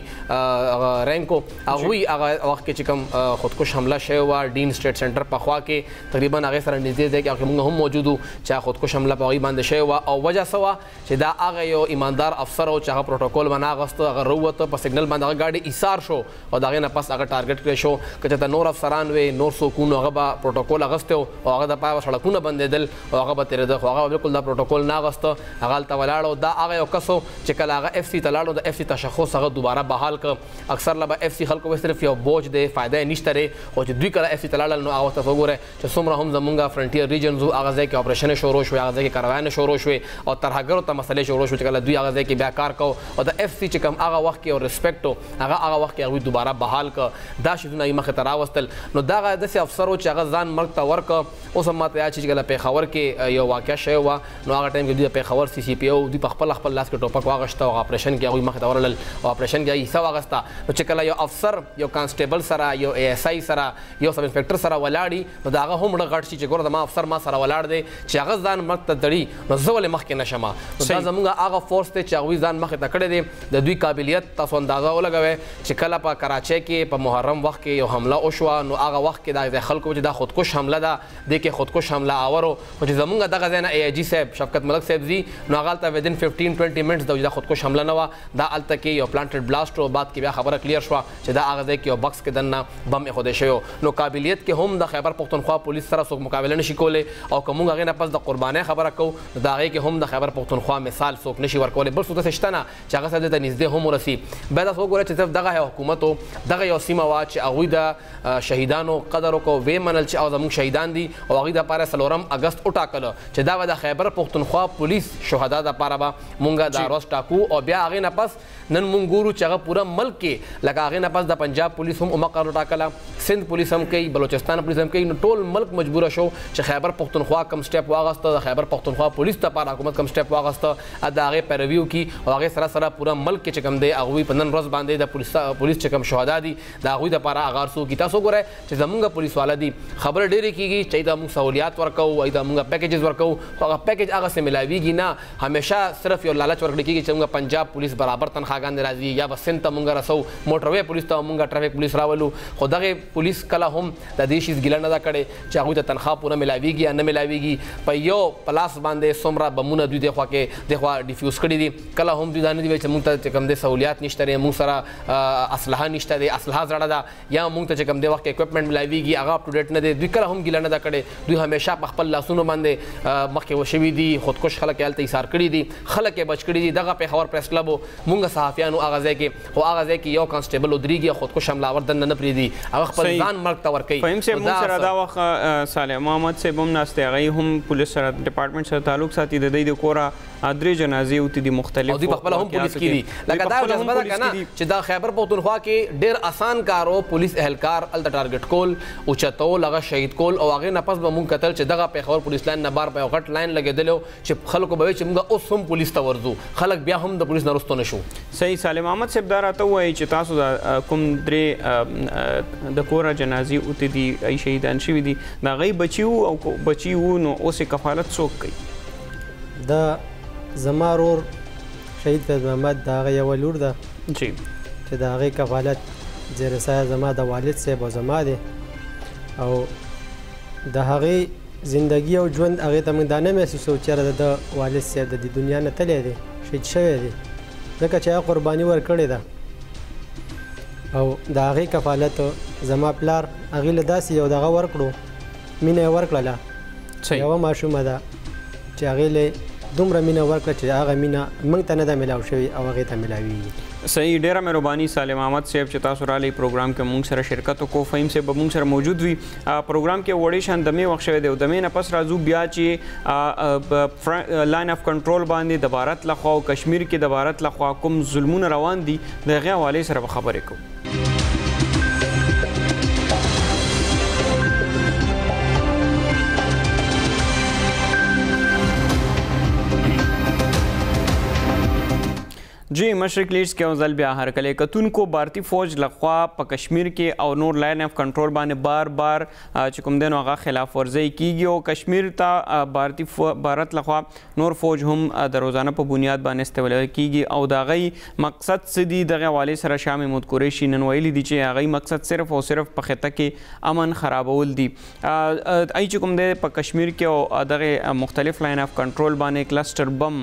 Speaker 5: رینکو هغوی هغه وخت کې چې کوم خودکش حمله شوې وه ډین سټیټ سنټر پخوا کې تقریبا هغه سره نږدې ځای کې موږ هم موجود وو چې خودکش حمله په هغوی باندې شوې وه او وجه څه وه چې دا هغه یو ایماندار افسر و چې هغه پروتوکول ونه اغوسته هغه راووته په سګنل باندې هغه ګاډی ایسار شو او د هغې نه پس هغه ټارګټ کړی شو که چېرته نور افسران وی نور څوک وو نو هغه به پروتوکول اغوستی و او هغه دپاره به سړکونه بندېدل او هغه به تېرېده خو هغه به بلکل دا پروتوکول نه اغوسته هغه هلته ولاړ او دا هغه یو کس و چې کله هغه اېف سي ته لاړ نو د اېف سي تشخص هغه دوباره بحال کړ اکثر له به اېف سي خلکو وایي صرف یو بوج دی فایده یې نشته دی خو چې دوی کله اف سي ته لاړل نو هغه وخت تاسو وګورئ چې څومره هم زمونږ فرنټیر ریجنز وو هغه ځای کې اپریشنې شروع شوې هغه ځای کې کاروایانې شروع شوې او ترهګرو ته مسلې شروع شوې چې کله دوی هغه ځای کې بیا کار کو او د اف سي چې کوم هغه وخت کې او ریسپیکټ و هغه هغه وخت کې هغوی دوباره بحال که دا شیزونه یې مخې ته راوستل نو دغه داسې افسر و چې هغه ځان مرګ ته ورکه اوس هم ماته یاد چې کله پېښور کې یو واقعه شوې وه نو هغه ټایم کې دوی پیښور سی سی پی او دوی په خپل خپل لاس کې ټوپک واغشته او اپریشن کې هغه مخ ته ورلل او اپریشن کې حصہ واغسته نو چې کله یو افسر یو کانسټیبل سره یو ای ایس آی سره یو سب انسپکټر سره ولاړی نو دا هغه هم غټ شي چې ګوره زما افسر ما سره ولاړ دی چې هغه ځان مخ ته تړي نو زه ولې مخ کې نشم نو دا زمونږ هغه فورس ته چې هغه ځان مخ ته کړی دی د دوی قابلیت تاسو اندازه ولګوي چې کله په کراچۍ کې په محرم وخت کې یو حمله وشوه نو هغه وخت کې دا خلکو چې دا خودکش حمله ده دې کې خودکش حمله آور و خو چې زمونږ دغه ځای نه ای آی جي صاحب شفقت ملک صاحب ځي نو هغه هلته ودین ففټین ټوینټي منټس ده چې دا خودکش حمله نه وه دا هلته کې یو پلانټډ بلاسټ و بعد کې بیا خبره کلیر شوه چې دا هغه ځای کې یو بکس کې دننه بم ایښودی شوی و نو قابلیت کې هم د خیبر پښتونخوا پولیس سره څوک مقابله نشي کولی او که مونږ هغې نه پس د قربانۍ خبره کوو نو د هغې کې هم د خیبر پښتونخوا مثال څوک نشي ورکولی بل څوک داسې شته نه چې هغه صاحب دې ته نږدې هم ورسي بیا تاسو وګورئ چې صرف دغه حکومت و دغه یو سیمه وه چې هغوی د شهیدانو قدر وکړو وې منل چې او زموږ شهیدان دي او هغه د پاره سلورم اگست وټاکل چې دا به د خیبر پښتونخوا پولیس شهدا د پاره به مونږه دا روز ټاکو او بیا هغه نه پس نن مونږ ګورو چې هغه پوره ملک کې لکه هغه نه پس د پنجاب پولیس هم مقرر ټاکله سند پولیس هم کوي بلوچستان پولیس هم کوي نو ټول ملک مجبور شو چې خیبر پښتونخوا کم سټپ واغسته د خیبر پښتونخوا پولیس ته پر حکومت کم سټپ واغسته دا هغه پیرویو کی او هغه سره سره پوره ملک کې چې کم دی هغه په نن روز باندې د پولیس پولیس چې کم شهدا دي د هغوی لپاره هغه څوک دي تاسو وګورئ چې زمونږ پولیس والا دي خبره ډېرې کېږي چې دا موږ سهولیات ورکوو وایي دا موږ پیکیجز ورکوو خو هغه پیکیج هغسې ملاویږي نه همیشه صرف یو لالچ ورکړل کېږي چې موږ پنجاب پولیس برابر تنخواګانې راځي یا به سند ته موږ رسو موټر وې پولیس ته موږ ټرافیک پولیس راولو خو دغه پولیس کله هم د دې شي ګیله نه ده کړې چې هغوی ته تنخوا پوره ملاویږي یا نه ملاویږي په یو پلاس باندې څومره بمونه دوی دې خوا کې دې خوا ډیفیوز کړي دي کله هم دوی دا نه دي ویلي چې موږ ته چې کوم دې سهولیات نشته موږ سره اسلحه نشته دی اسلحه زړه ده یا مونږ ته چې کوم دی وخت اکوپمنټ ملایويږي هغه اپ ټو ډیټ نه دی دوی کله هم ګیله نه ده کړې دوی همیشه په خپل لاسونو باندې مخکې وشوي دي خودکش خلک یې هلته ایثار کړي دي خلک یې بچ کړي دي دغه پېښور پریس کلب و مونږ صحافیانو هغه ځای کې خو هغه ځای کې یو کانسټیبل ودرېږي او خودکش حملاور دننه نه پرېږدي هغه خپل ځان مرګ ته ورکوي
Speaker 1: فهیم صاحب مونږ سره دا وخت صالح محمد صاحب هم ناست دی هغه هم پولیس سره ډپارټمنټ سره تعلق ساتي د دوی د کوره درې جنازې اوتې دي مختلف
Speaker 5: او دوی پخپل هم پولیس کې دي لکه دا جذبه ده کنه چې د خیبر پختونخوا کې ډیر اسان کارو پولیس اهلکار ال ټارګټ کول او چتول هغه شهید کول او هغه نه پس به مونږ کتل چې دغه پیښور پولیس لاین نه بار په غټ لاین لګیدلو چې خلکو به چې مونږ اوس هم پولیس ته ورځو خلک بیا هم د پولیس نه رستو نشو
Speaker 1: صحیح سالم احمد صاحب دا راته وایي چې تاسو دا کوم درې د کور جنازې اوتې دي ای شهیدان شوی دي دا غي بچیو او بچیو نو اوس کفالت څوک کوي
Speaker 3: دا زما رور شهید فیض محمد دا هغه یو لور ده
Speaker 1: جی
Speaker 3: چې دا هغه کفالت زیر سایه زما د والد صاحب او زما دی او د هغه زندگی او ژوند هغه ته موږ دا نه محسوسو چې را د والد صاحب د دنیا نه تللی دی شهید شوی دی ځکه چې هغه قرباني ورکړې ده او د هغې کفالت زما پلار هغې له داسې یو دغه ورکړو مینه یې ورکړله صحیح یوه ماشومه ده چې هغې له دومره مینه ورکړه چې هغه مینه موږ ته نه ده میلاو شوې او هغې ته میلاویږي
Speaker 1: صحیح ډیره مهرباني سالم احمد صاحب چې تاسو را لې پروګرام کې موږ سره شرکت وکړو فهیم صاحب موږ سره موجود وي پروګرام کې وړې شان دمه وخت شوی دی او دمه نه پس راځو بیا چې لاین اف کنټرول باندې د بھارت لخوا او کشمیر کې د بھارت لخوا کوم ظلمونه روان دي د غیا والي سره خبرې کوو جی مشرق لیډز کې اوزل بیا هر کله کتونکو بارتی فوج لخوا په کشمیر کې او نور لاین اف کنټرول باندې بار بار چې کوم دین هغه خلاف ورزي کیږي او کشمیر ته بارتی فو... بھارت لخوا نور فوج هم د روزانه په بنیاد باندې استولول کیږي او د هغوي مقصد څه دي دغې حوالې سره شاه محمود قریشي نن ویلي دي چې هغوي مقصد صرف او صرف په خطه کې امن خرابول دي هغوي چې کوم دی په کشمیر کې او دغې مختلف لاین اف کنټرول باندې کلسټر بم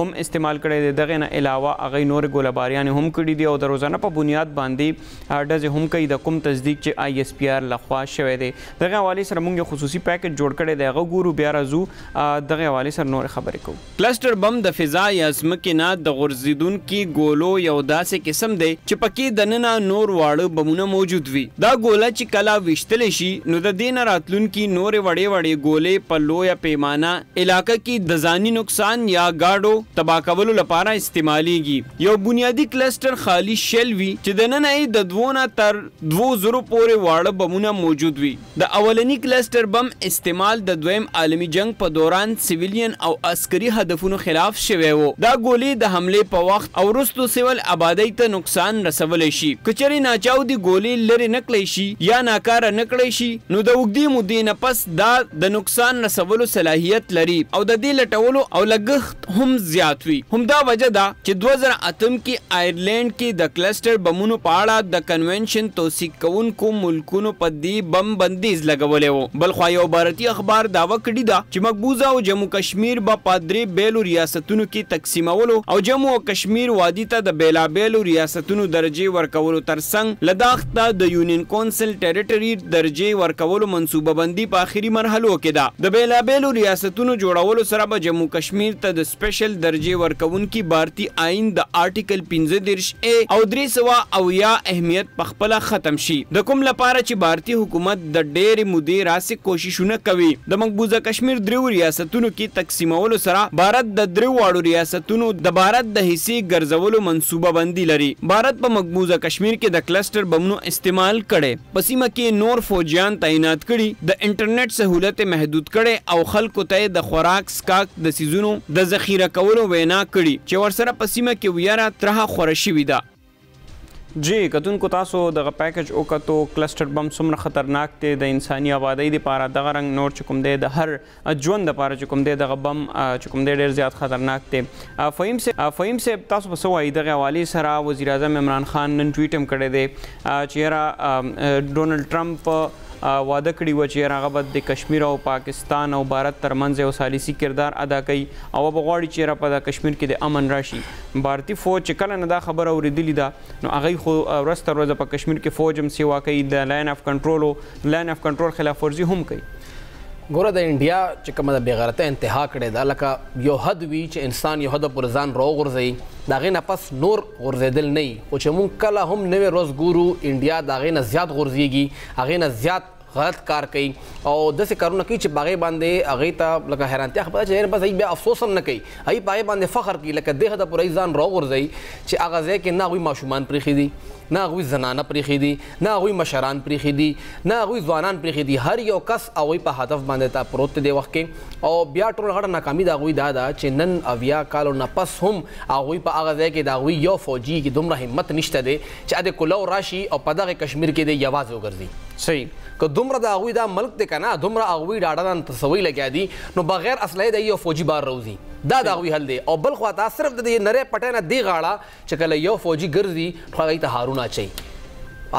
Speaker 1: هم استعمال کړی دی دغې نه علاوه هغوي نورې ګولهباریانې هم کړي دي او د روزانه په بنیاد باندې ډزې هم کوي د کوم تصدیق چې آی ایس پي آر لخوا شوی دی دغې حوالې سره مونږ یو خصوصي پیکج جوړ کړی دی هغه ګورو بیا راځو دغې حوالې سره نورې خبرې کوو. کلسټر بم د فضا یا ځمکې نه د غورځیدونکي ګولو یو داسې قسم دی چې پکې دننه نور واړه بمونه موجود وي. دا ګوله چې کله ویشتل شي نو د دې نه راتلونکي نورې وړې وړې ګولې په لویه پیمانه علاقه کې دځاني نقصان یا ګاډو تباه کولو لپاره استعمالیږي. یو بنیادي کلسټر خالي شیل وي چې دننه یې د دوو نه تر دوو زرو پورې واړه بمونه موجود وي. د اولني کلسټر بم استعمال د دویم عالمي جنګ په دوران سویلین او عسکري هدفونو خلاف شوی و. دا ګولې د حملې په وخت او وروسته سول ابادۍ ته نقصان رسولی شي. که چېرې ناچاودي ګولې لرې نه کړی شي یا ناکاره نه کړی شي، نو د اوږدې مودې نه پس دا د نقصان رسولو صلاحیت لري او د دې لټولو او لګښت هم زیات وي. همدا وجه ده چې دوه زره اتم کې آیرلنډ کې د کلسټر بمونو په اړه د کنوینشن توثیق کوونکو ملکونو په دې بم بندیز لګولی و. بلخوا یو بارتي اخبار دعوه کړي ده چې مقبوضه او جمو کشمیر به په درې بیلو ریاستونو کې تقسیمولو او جمو او کشمیر وادي ته د بیلابیلو ریاستونو درجې ورکولو ترڅنګ لداخ دا د یونین کونسل ټریټري درجې ورکولو منصوبه بندي په اخري مرحلو کې ده. د بیلابیلو ریاستونو جوړولو سره به جمو کشمیر ته د سپیشل درجې ورکونکي بارتي آئین د آرټیکل پنځه دېرش اې او درې سوه اویا اهمیت په خپله ختم شي د کوم لپاره چې بارتي حکومت د ډیرې مودې راسې کوششونه کوي د مقبوضه کشمیر دریو ریاستونو کې سیمولو سره بارت د درې واړو ریاستونو دبارت د حصې ګرځولو منصوبه بندي لري. بارت په مقبوضه کشمیر کې د کلسټر بمونو استعمال کړی، په سیمه کې یې نور فوجیان تعینات کړي، د انټرنیټ سهولت یې محدود کړی او خلکو ته یې د خوراک، څښاک، د څیزونو د ذخیره کولو وینا کړي چې ورسره په سیمه کې ویره ترهه خوره شوي ده. جی کتونکو تاسو دغه پیکج وکتو کلسټر بم څومره خطرناک دی د انساني آبادۍ لپاره دغه رنګ نور چې کوم دی د هر ژوند لپاره چې کوم دی دغه بم چې کوم دی ډیر زیات خطرناک دی فهیم صاحب فهیم صاحب تاسو په سوای دغه حواله سره وزیر اعظم عمران خان نن ټویټ هم کړی دی چې را ډونلډ ټرمپ وعده کړي وه چې هغه به د کشمیر او پاکستان او بهارت تر منځ یو ثالثي کردار ادا کوي او وبه غواړي چې په دا کشمیر کې د امن راشي. بهارتي فوج چې کله نه دا خبره اوریدلي ده نو هغوي خو ورځ تر ورځه په کشمیر کې فوج هم سیوا کوي د لاین اف کنټرول او لاین اف کنټرول خلاف ورزي هم کوي.
Speaker 5: ګوره د انډیا چې کومه د بیغیرتۍ انتها کړې ده لکه یو حد وي چې انسان یو حد پورې ځان راوغورځوي د هغې نه پس نور غورځیدل نه یی خو چې مونږ کله هم نوې ورځ ګورو انډیا د هغې نه زیات غورځیږي هغې نه زیات غلط کار کوي او داسې کارونه کوي چې باغې باندې هغه ته لکه حیرانتیا خبره چې بس هی بیا افسوس هم نه کوي هی باغې باندې فخر کوي لکه دغه د پرې ځان راغورځي چې هغه ځای کې نه غوي ماشومان پرې خېدي نه غوي زنانه پرې خېدي نه هغوی مشران پریښي دي نه هغوی ځوانان پریښي دي هر یو کس هغوی په هدف باندې تا پروت دی دې وخت کې او بیا ټول غټه ناکامي د هغوی دا ده چې نن اویا کالو نه پس هم هغوی په هغه ځای کې د هغوی یو فوجي کې دومره همت نشته دی چې ادې کولو راشي او په دغه کشمیر کې دې یوازې وګرځي.
Speaker 1: صحیح
Speaker 5: که دومره د هغوی دا ملک دی کنه دومره هغوی ډاډه ځان ته سوي لګیا دي نو بغیر اسلحې د یو فوجي بار روځي دا د هغوی حل دی او بل خوا ته صرف د دې نرې پټې نه دې غاړه چې کله یو فوجي ګرځي نو هغه ته هارونه اچي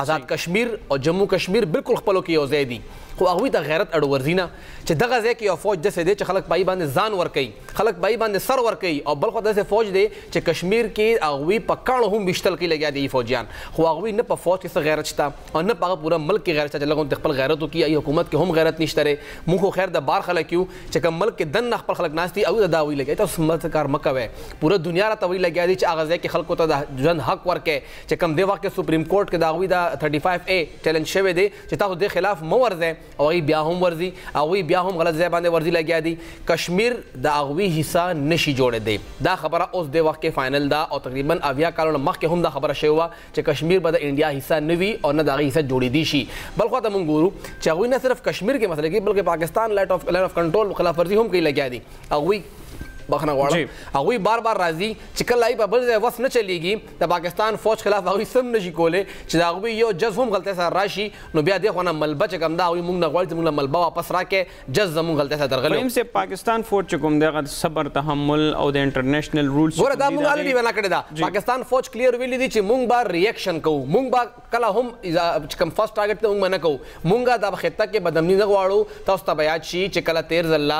Speaker 5: آزاد کشمیر او جمهو کشمیر بالکل خپلو کې یو ځای دي خو هغه ته غیرت اړ ورځي نه چې دغه ځای کې یو فوج د سې دي چې خلک پای باندې ځان ور کوي خلک پای باندې سر ور کوي او بلخو د سې فوج دی چې کشمیر کې هغه په کانو هم وشتل کې لګیا دي فوجیان خو هغه نه په فوج کې غیرت شته او نه په پورا ملک کې غیرت شته چې لګون خپل غیرت کوي ای حکومت کې هم غیرت نشته مونږ خو خیر د بار خلک یو چې کوم ملک کې دننه خپل خلک ناست دي هغوی ته دا وایي لګیا تاسو همداسې کار مه کوئ پوره دنیا راته وایي لګیا دي چې هغه ځای کې خلکو ته د ژوند حق ورکړئ چې کوم دې وخت کې سپریم کورټ کې د هغوی دا 35 اې چیلنج شوی دی چې تاسو دې خلاف مه ورځئ او هغوی بیا هم ورځي هغوی بیا هم غلط ځای باندې ورځي لګیا دي کشمیر د هغوی حصه نشي جوړېدی دا خبره اوس دې وخت کې فاینل ده او تقریبا اویا کالو نه مخکې هم دا خبره شوې وه چې کشمیر به د انډیا حصہ نه وي او نه د هغې حصه جوړېدی شي بل خوا ته مونږ ګورو چې هغوی نه صرف کشمیر کې مسله کوي بلکې پاکستان لایټ اف لایټ اف کنټرول خلاف ورزي هم کوي لګیا دي هغوی بخنه غواړم هغوی بار بار راځي چې کله یې په بل ځای وس نه چلیږي د پاکستان فوج خلاف هغوی سم نشي کولی چې د هغوی یو جز هم غلطۍ سره راشي نو بیا دې خو نه ملبه چې کوم ده هغوی موږ نه غواړي چې موږ له ملبه واپس راکړي جز زموږ غلطۍ سره درغلي
Speaker 1: او. فهیم صیب پاکستان فوج چې کوم دی هغه صبر تحمل او د انټرنیشنل رولز چې کوم دي د هغې.
Speaker 5: ګوره دا موږ الرډي وینا کړې ده پاکستان فوج کلیر ویلي دي چې موږ به رییکشن کوو موږ به کله هم چې کوم فرسټ ټارګټ دی موږ به نه کوو موږ دا خطه کې بد امني نه غواړو تاسو ته به یاد شي چې کله تیر ځل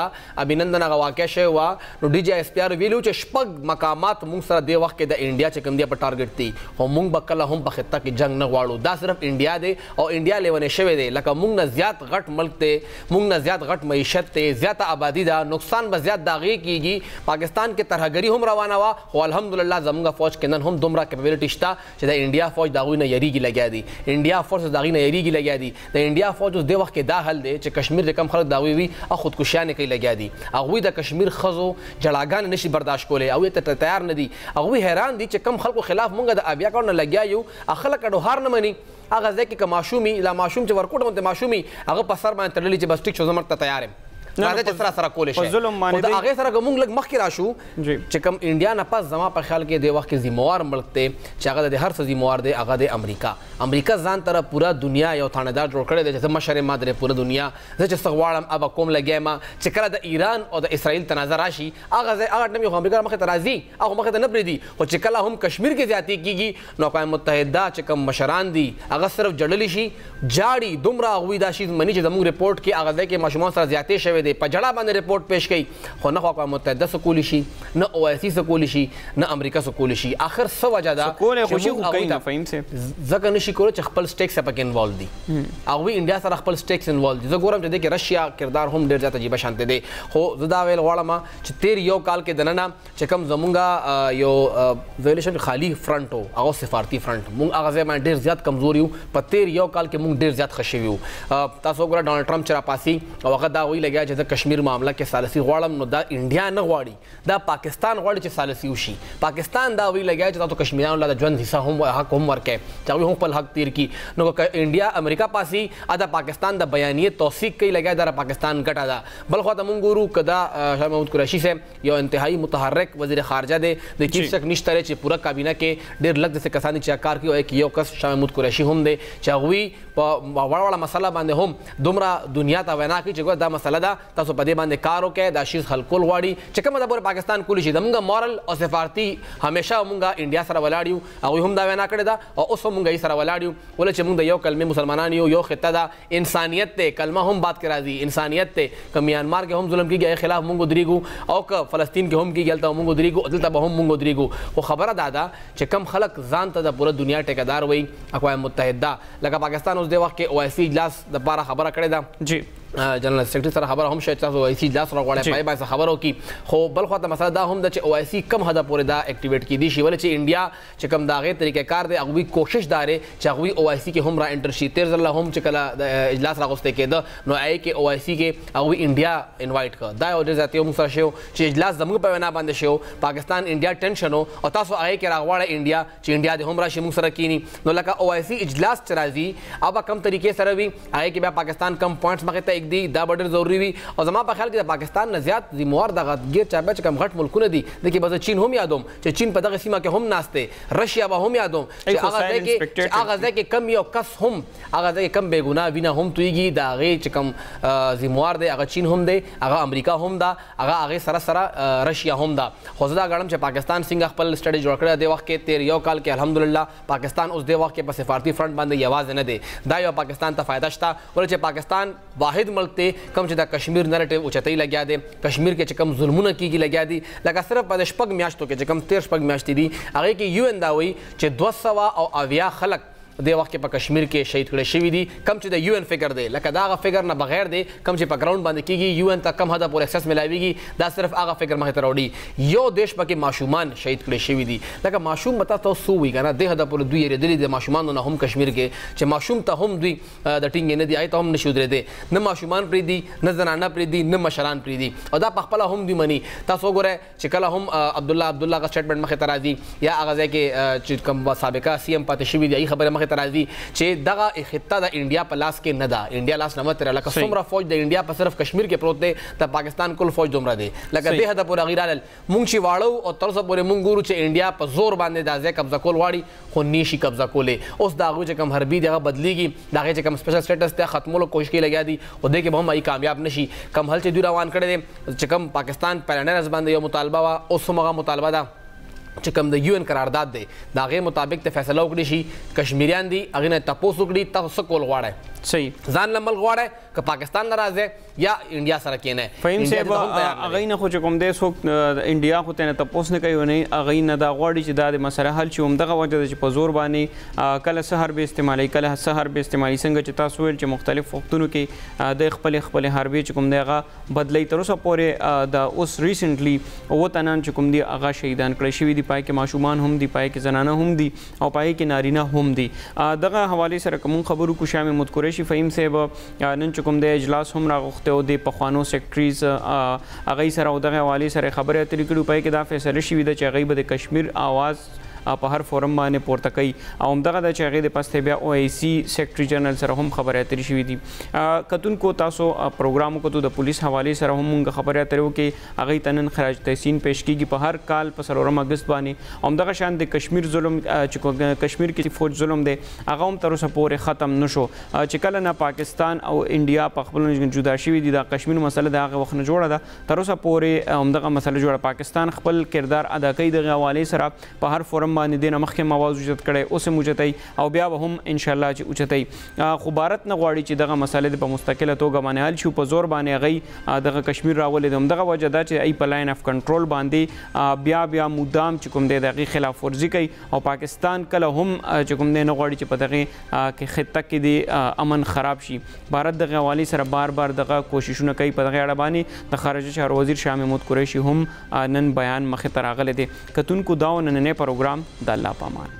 Speaker 5: ابینندن هغه واقعه شوې وه نو ډي جي ایس پي ار ویلي وو چې شپږ مقامات موږ سره دې وخت کې د انډیا چې کوم دی په ټارګټ دي خو موږ به کله هم په خطه کې جنګ نه غواړو دا صرف انډیا دی او انډیا لیونی شوی دی لکه موږ نه زیات غټ ملک دی موږ نه زیات غټ معیشت دی زیاته آبادی ده نقصان به زیات داغه کیږي پاکستان کې ترهګری هم روانه وا خو الحمدلله زموږ فوج کې نن هم دومره کیپبلټی شته چې د انډیا فوج داغوی نه یریږي لګیا دی انډیا فورسز داغی نه یریږي لګیا دی د انډیا فوج اوس دې وخت کې دا حل دی چې کشمیر کې کم خلک داغوی وی او خودکشیانې کوي لګیا دی هغوی د کشمیر ښځو جړاګانې نشي برداشت کولی او یې ته تیار نه دی هغوی حیران دی چې کم خلکو خلاف موږ د اویا کلو نه لګیا یو خلک ډوهار نه مني هغه ځای کې که ماشوم وي لا ماشوم چې ورکوټ غوندې ماشوم وي هغه په سر باندې تړلي چې بس ټیک شو زه مرګ ته تیار یم راځه چې سره سره کولې شي
Speaker 1: خو
Speaker 5: د هغې سره که موږ لږ مخکې راشو چې کوم انډیا نه پس زما په خیال کې د وخت کې ذموار ملک دی چې هغه د هر څه ذموار دی هغه د امریکا امریکا ځان تر پورا دنیا یو تاندار جوړ کړی دی چې مشر ما درې پورا دنیا زه چې سغواړم ابا کوم لګیا ما چې کله د ایران او د اسرائیل تنازع راشي هغه ځای هغه ټیم یو امریکا مخې ته راځي هغه مخې ته نه پریدي خو چې کله هم کشمیر کې زیاتې کیږي نو اقوام متحده چې کوم مشران دي هغه صرف جړلي شي جاړي دومره هغوی دا شیز مني چې زموږ رپورټ کې هغه ځای کې ماشومان سره زیاتې شوې دي په جړا باندې رپورټ پیش کوي خو نه خو اقوام متحده څه کولی شي نه او آی سي څه کولی شي نه امریکا څه کولی شي اخر څه وجه ده
Speaker 1: چې موږ هغوی ته
Speaker 5: ځکه نشي کولی چې خپل سټیکس پکې انوالو دي هغوی انډیا سره خپل سټیکس انوالو دي زه ګورم چې د کې رشیا کردار هم ډېر زیات عجیبه شانته دی خو زه دا ویل غواړم چې تیر یو کال کې دننه چې کوم زمونږه یو ویل شي خالی فرنټ او هغه سفارتي فرنټ مونږ هغه ځای باندې ډیر زیات کمزوري یو په تیر یو کال کې مونږ ډیر زیات خشي یو تاسو وګوره ډونلډ ټرمپ چې را پاسي او هغه دا وی لګیا چې کشمیر معاملې کې سالسي غواړم نو دا انډیا نه غواړي دا پاکستان غواړي چې سالسي وشي پاکستان دا وی لګیا چې تاسو کشمیرانو له ژوند حصہ هم حق هم ورکه چې هم خپل حق تیر کی نو که انډیا امریکا پاسي ادا پاکستان د بیانیه توثیق کوي لګیا دا پاکستان ګټه ده بل خو ته مونږ ګورو کدا شاه محمود قریشي سه یو انتهایی متحرک وزیر خارجه دی د چیف شک نشته چې پوره کابینه کې ډیر لږ د کسان چې کار کوي او کې یو کس شاه محمود قریشي هم دی چې هغوی په وړ وړ مسله باندې هم دومره دنیا ته وینا کوي چې دا مسله ده تاسو په دې باندې کار وکړئ دا شیز حل کول غواړي چې کومه د پورې پاکستان کولی شي زمونږ مورل او سفارتي همیشه مونږ انډیا سره ولاړ یو هغوی هم دا وینا کړې ده او اوس هم مونږ یې سره ولاړ یو ولې چې مونږ د یو کلمې مسلمانان یو یو خطه ده انسانیت ته کلمه هم بات کې راځي انسانیت ته که میانمار کې هم ظلم کیږي هغه خلاف مونږ درېګو او که فلسطین کې هم کیږي هلته مونږ درېګو دلته به هم مونږ درېګو خو خبره دا ده چې کم خلک ځان ته د پوره دنیا ټیکدار وایي اقوام متحده لکه پاکستان اوس دې وخت کې او آی سي اجلاس لپاره خبره کړې ده
Speaker 1: جی
Speaker 5: جنرال سیکرټري سره خبره هم شوه چې تاسو وایي چې لاس راغواړي پای باندې خبرو کی خو بل خو ته مسله دا هم ده چې او آی سی کم حد پورې دا اکټیویټ کی دي شي ولې چې انډیا چې کوم د هغې طریقه کار دی هغوی کوشش دا دی چې هغوی او آی سي کې هم را انټر شي تېر ځل هم چې کله د اجلاس راغوستی کېده نو هغې کې او آی سي کې هغوی انډیا انوایټ کړ دا یو ډېر زیاتې هم سره شوی چې اجلاس زموږ په وینا باندې شوی پاکستان انډیا ټینشن و او تاسو هغې کې راغواړئ انډیا چې انډیا دې هم راشي موږ سره کینی نو لکه او آی سي اجلاس چې راځي او به کم طریقې سره وي هغې کې بیا پاکستان کم پوینټس مخې ته اږدي دا به ډېر ضروري وي او زما په خیال کې د پاکستان نه زیات ذموار دغه ګیر چاپه چې کوم غټ ملکونه دي دکې به زه چین هم یادوم چې چین په دغه سیمه کې هم ناست دی رشیا به هم یادوم چې هغه ځای کې چې هغه ځای کې کم یو کس هم هغه ځای کې کم بېګناه وینه هم تویږي د هغې چې کم ذموار دی هغه چین هم دی هغه امریکا هم ده هغه هغې سره سره رشیا هم ده خو زه دا ګڼم چې پاکستان څنګه خپل سټډي جوړ کړی دی وخت کې تیر یو کال کې الحمدلله پاکستان اوس د وخت کې په سفارتي فرنټ باندې یوازې نه دی دا یو پاکستان ته فائدہ شته ولې چې پاکستان واحد ملک ته کم چې د کشمیر نریټیو اوچتۍ لګیا دی کشمیر کې چې کم ظلمونه کیږي لګیا دي لکه صرف په شپږ میاشتو کې چې کم تیر شپږ میاشتې دي هغه کې یو ان دا وایي چې 200 او اویا خلک د وخت کې په کشمیر کې شهید کړي شوی دي کم چې د یو ان فګر دی لکه دا غ فګر نه بغیر دی کم چې په ګراوند باندې کیږي یو ان ته کم حد پورې اکسس ملاويږي دا صرف هغه فګر مخ ته راوړي یو دیش پکې ماشومان شهید کړي شوی دي لکه ماشوم متا تاسو وی کنه د حد پورې دوی ردلې د ماشومان نه هم کشمیر کې چې ماشوم ته هم دوی د ټینګې نه دی آی ته هم نشو درې دی نه ماشومان پری دی نه زنانه پری دی نه مشران پری دی او دا په خپل هم دی منی تاسو ګوره چې کله هم عبد الله عبد الله غ سټیټمنټ مخه تر راځي یا هغه ځای کې چې کوم سابقه سی ام پاتې شوی دی خبره مخه تر راځي چې دغه خطه د انډیا په لاس کې نه ده انډیا لاس نه متره لکه څومره فوج د انډیا په صرف کشمیر کې پروت دی د پاکستان کل فوج دومره دی لکه دې هدا پورا غیرال مونږ چی واړه وو او تر اوسه پورې مونږ ګورو چی انډیا په زور باندې دا ځای قبضه کول غواړي خو نیشي قبضه کولی اوس د هغوی چې کوم حربي دی هغه بدلیږي د هغې چې کوم سپیشل سټیټس دی ختمولو کوشش کې لګیا دي خو دې کې به هم هغوی کامیاب نشي کوم حل چې دوی روان کړی دی چې کوم پاکستان پیلنرز باندې یو مطالبه وه اوس هم هغه مطالبه ده چې کوم د یو ان قرارداد دی د هغې مطابق ته فیصله وکړي شي کشمیریان دي هغې نه تپوس وکړي تاسو څه کول غواړئ
Speaker 1: صحیح
Speaker 5: ځان له ملک غواړئ که پاکستان نه راځي یا انډیا سره کینه
Speaker 1: فهیم صاحب هغه نه خو چې کوم دی څوک انډیا خو ته نه تپوس نه کوي نه هغه نه دا غواړي چې دا د مسله حل شي هم دغه وجه چې په زور باندې کله سحر به استعمالي کله سحر به استعمالي څنګه چې تاسو ویل چې مختلف وختونو کې د خپل خپل حربي چې کوم دی هغه بدلی تر اوسه پورې دا اوس ریسنټلی او تنان چې کوم دی هغه شهیدان کړی شوی دی پای کې ماشومان هم دی پای کې زنانه هم دی او په هغې کې نارینه هم دي دغه حوالې سره که مونږ خبرو کو شاه محمود قریشي فهیم صاحب نن چې کوم دی اجلاس هم راغوښتی او دې پخوانو سیکرټریز هغوی سره او دغه حوالې سره خبرې اترې کړي په هغې کې دا فیصله شوي ده چې هغوی به د کشمیر اواز په هر فورم باندې پورته کوي او همدغه ده چې هغې د پسته بیا او ای سي سیکرټري جنرال سره هم خبرې اترې شوي دي کتونکو تاسو پروګرام وکړو د پولیس حوالې سره هم مونږ خبرې اترې وکړي هغوی ته نن خراج تحسین پیش کیږی په هر کال په څلورم اګست باندی همدغه شان د کشمیر ظلم چی کشمیر کی فوج ظلم دی هغه هم تر اوسه پوری ختم نشو چی کله نه پاکستان او انډیا په خپلو منځ جدا شوی دی دا کشمیر مسله د هغه وخت نه جوړه ده تر اوسه پوری همدغه مسله جوړه پاکستان خپل کردار ادا کوی دغی حوالی سره په هر فورم باندی دی نه مخکی هم اواز اوچت کړی اوس هم اوچتوی او بیا به هم ان شاء الله چې اوچتای خو بھارت نه غواړي چې دغه مسله په مستقله توګه باندې حل شي په زور باندې غي دغه کشمیر راولې دوم دغه وجه دا چې ای په لاین اف کنټرول باندې بیا بیا مدام چې کوم دی دغه خلاف ورزي کوي او پاکستان کله هم چې کوم دی نه غواړي چې په دغه کې خطه کې دی امن خراب شي بھارت دغه حواله سره بار بار دغه کوششونه کوي په دغه اړه باندې د خارجه چارو وزیر شاه محمود قریشي هم نن بیان مخه تراغله دي کتونکو داو نن نه پروګرام د الله پامان